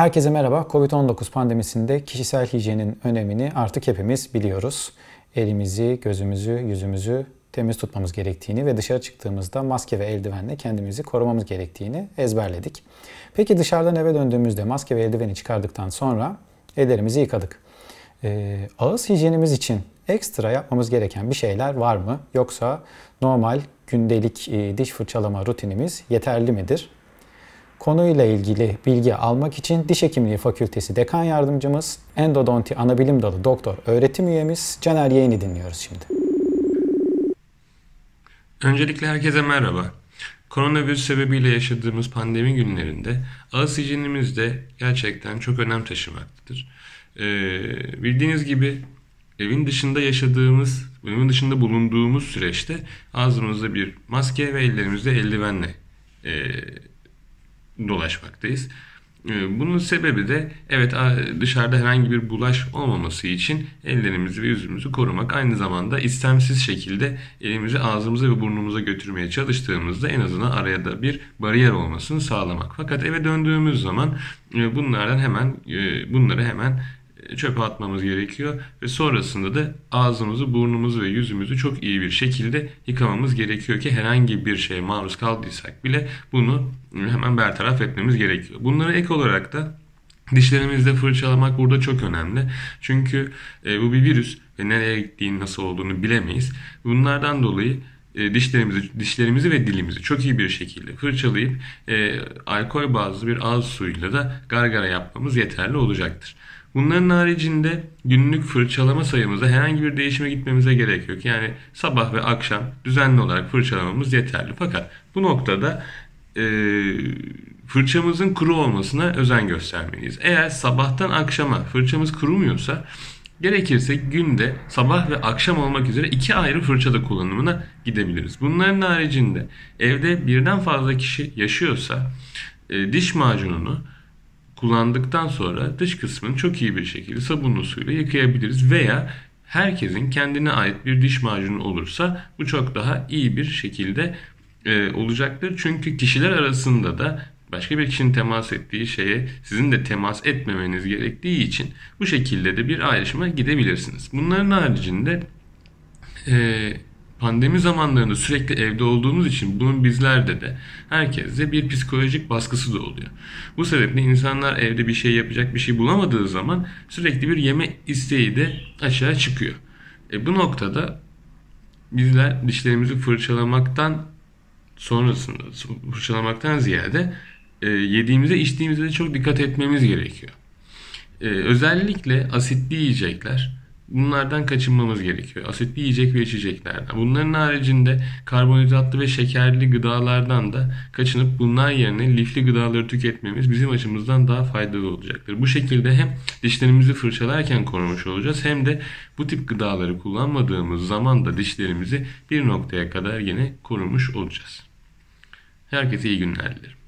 Herkese merhaba. Covid-19 pandemisinde kişisel hijyenin önemini artık hepimiz biliyoruz. Elimizi, gözümüzü, yüzümüzü temiz tutmamız gerektiğini ve dışarı çıktığımızda maske ve eldivenle kendimizi korumamız gerektiğini ezberledik. Peki dışarıdan eve döndüğümüzde maske ve eldiveni çıkardıktan sonra ellerimizi yıkadık. Ee, ağız hijyenimiz için ekstra yapmamız gereken bir şeyler var mı? Yoksa normal gündelik e, diş fırçalama rutinimiz yeterli midir? Konuyla ilgili bilgi almak için Diş Hekimliği Fakültesi Dekan Yardımcımız, Endodonti Anabilim Dalı Doktor Öğretim Üyemiz Caner Yeğen'i dinliyoruz şimdi. Öncelikle herkese merhaba. Koronavirüs sebebiyle yaşadığımız pandemi günlerinde ağız hijyenimiz de gerçekten çok önem taşımaktadır. Ee, bildiğiniz gibi evin dışında yaşadığımız, evin dışında bulunduğumuz süreçte ağzımızda bir maske ve ellerimizde eldivenle e, dolaşmaktayız. Ee, bunun sebebi de evet dışarıda herhangi bir bulaş olmaması için ellerimizi ve yüzümüzü korumak. Aynı zamanda istemsiz şekilde elimizi ağzımıza ve burnumuza götürmeye çalıştığımızda en azından araya da bir bariyer olmasını sağlamak. Fakat eve döndüğümüz zaman e, bunlardan hemen e, bunları hemen çöpe atmamız gerekiyor ve sonrasında da ağzımızı, burnumuzu ve yüzümüzü çok iyi bir şekilde yıkamamız gerekiyor ki herhangi bir şeye maruz kaldıysak bile bunu hemen bertaraf etmemiz gerekiyor. Bunlara ek olarak da Dişlerimizde fırçalamak burada çok önemli. Çünkü e, bu bir virüs ve nereye gittiğini nasıl olduğunu bilemeyiz. Bunlardan dolayı e, dişlerimizi, dişlerimizi ve dilimizi çok iyi bir şekilde fırçalayıp e, alkol bazlı bir ağız suyuyla da gargara yapmamız yeterli olacaktır. Bunların haricinde günlük fırçalama sayımızda herhangi bir değişime gitmemize gerek yok. Yani sabah ve akşam düzenli olarak fırçalamamız yeterli. Fakat bu noktada e, fırçamızın kuru olmasına özen göstermeliyiz. Eğer sabahtan akşama fırçamız kurumuyorsa gerekirse günde sabah ve akşam olmak üzere iki ayrı fırçada kullanımına gidebiliriz. Bunların haricinde evde birden fazla kişi yaşıyorsa e, diş macununu kullandıktan sonra dış kısmını çok iyi bir şekilde sabunlu suyla yıkayabiliriz veya herkesin kendine ait bir diş macunu olursa bu çok daha iyi bir şekilde e, olacaktır. Çünkü kişiler arasında da başka bir kişinin temas ettiği şeye sizin de temas etmemeniz gerektiği için bu şekilde de bir ayrışıma gidebilirsiniz. Bunların haricinde e, pandemi zamanlarında sürekli evde olduğumuz için bunun bizlerde de herkeste bir psikolojik baskısı da oluyor. Bu sebeple insanlar evde bir şey yapacak bir şey bulamadığı zaman sürekli bir yeme isteği de aşağı çıkıyor. E bu noktada bizler dişlerimizi fırçalamaktan sonrasında fırçalamaktan ziyade e, yediğimize içtiğimize de çok dikkat etmemiz gerekiyor. E, özellikle asitli yiyecekler Bunlardan kaçınmamız gerekiyor. Asitli yiyecek ve içeceklerden. Bunların haricinde karbonhidratlı ve şekerli gıdalardan da kaçınıp bunlar yerine lifli gıdaları tüketmemiz bizim açımızdan daha faydalı olacaktır. Bu şekilde hem dişlerimizi fırçalarken korumuş olacağız hem de bu tip gıdaları kullanmadığımız zaman da dişlerimizi bir noktaya kadar yine korumuş olacağız. Herkese iyi günler dilerim.